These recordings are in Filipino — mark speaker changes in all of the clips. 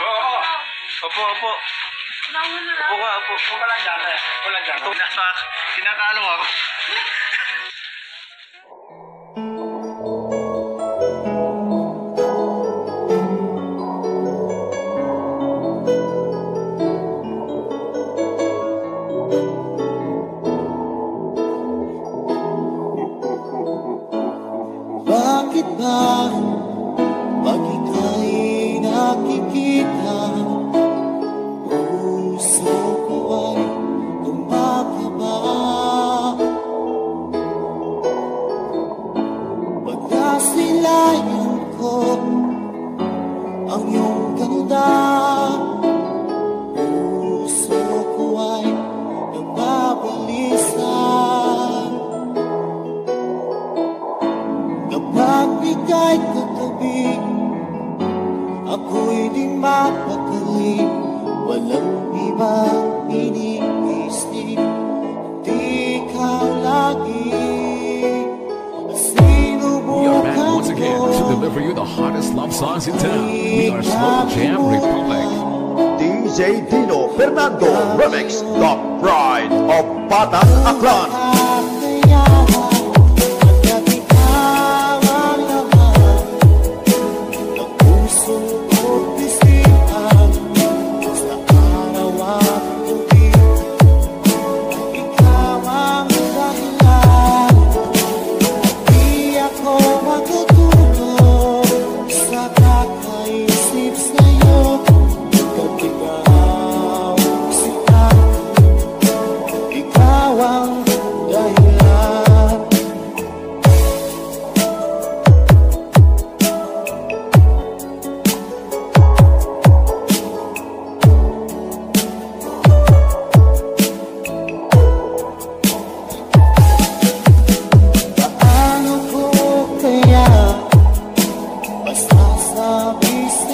Speaker 1: Oo. Opo, opo. Upo ka. Upo ka lang dyan. Upo lang dyan. Nasa, kinakalong ako.
Speaker 2: ika'y Ako'y di mapakali Walang ibang iniisip. Di ikaw lagi
Speaker 3: We are back once again to deliver you the hottest love songs in town. We are Slow Jam Republic.
Speaker 4: DJ Dino Fernando Remix The Pride of Batas Aklan
Speaker 2: sabes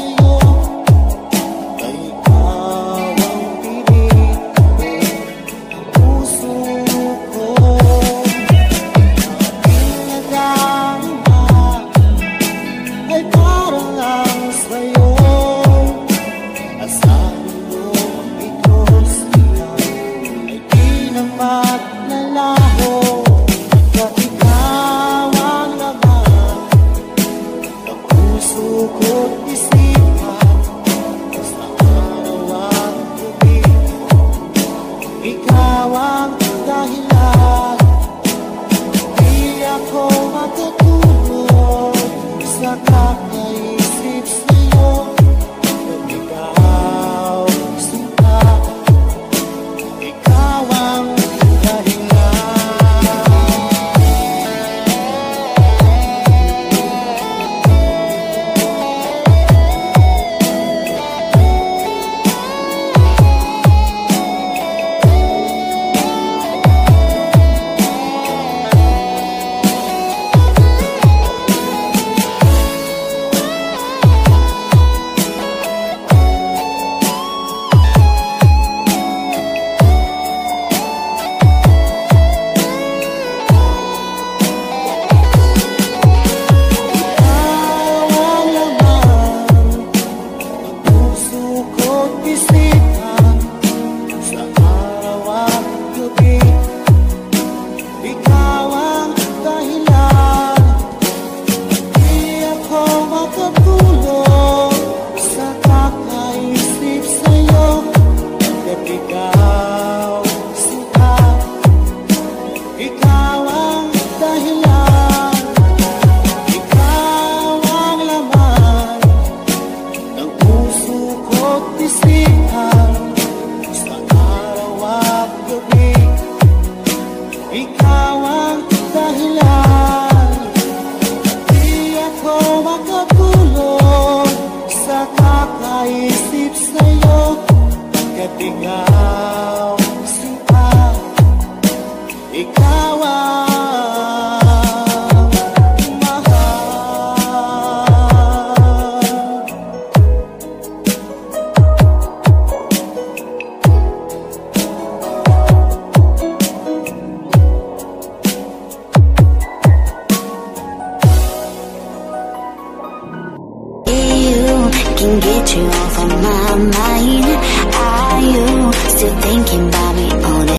Speaker 2: maluco. Dahilan ikaw ang laman ng puso ko't isipan sa araw at gabi. Ikaw ang dahilan, di ako makatulog sa kakaisip sa'yo. Ka't ikaw sinta, ikaw ang
Speaker 5: can get you off of my mind Are you still thinking about me?